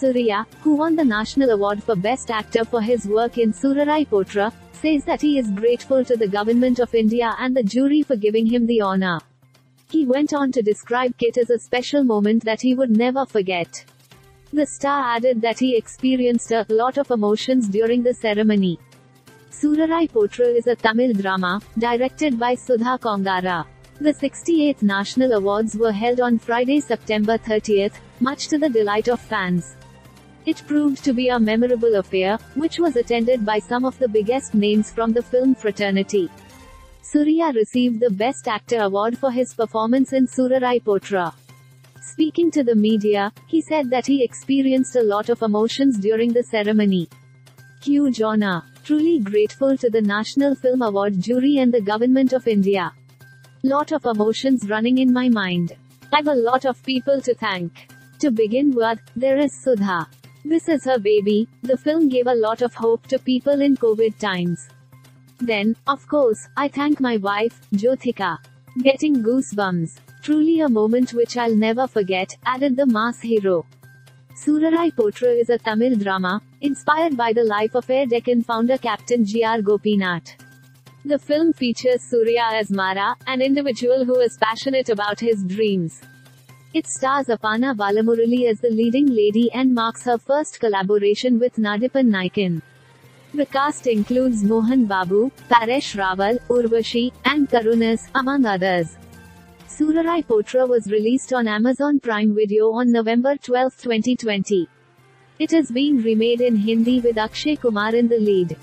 Suriya, who won the National Award for Best Actor for his work in Soorarai Pottru, says that he is grateful to the Government of India and the jury for giving him the honor. He went on to describe Kit as a special moment that he would never forget. The star added that he experienced a lot of emotions during the ceremony. Soorarai Pottru is a Tamil drama, directed by Sudha Kongara. The 68th National Awards were held on Friday, September 30th, much to the delight of fans. It proved to be a memorable affair, which was attended by some of the biggest names from the film fraternity. Suriya received the Best Actor award for his performance in Soorarai Pottru. Speaking to the media, he said that he experienced a lot of emotions during the ceremony. Huge honor. Truly grateful to the National Film Award jury and the Government of India. Lot of emotions running in my mind. I've a lot of people to thank. To begin with, there is Sudha. This is her baby. The film gave a lot of hope to people in COVID times. Then, of course, I thank my wife, Jyothika. Getting goosebumps. Truly a moment which I'll never forget, added the mass hero. Soorarai Pottru is a Tamil drama, inspired by the life of Air Deccan founder Captain G.R. Gopinath. The film features Suriya as Mara, an individual who is passionate about his dreams. It stars Aparna Balamurali as the leading lady and marks her first collaboration with Nadipan Naikan. The cast includes Mohan Babu, Paresh Rawal, Urvashi, and Karunas, among others. Soorarai Pottru was released on Amazon Prime Video on November 12, 2020. It is being remade in Hindi with Akshay Kumar in the lead.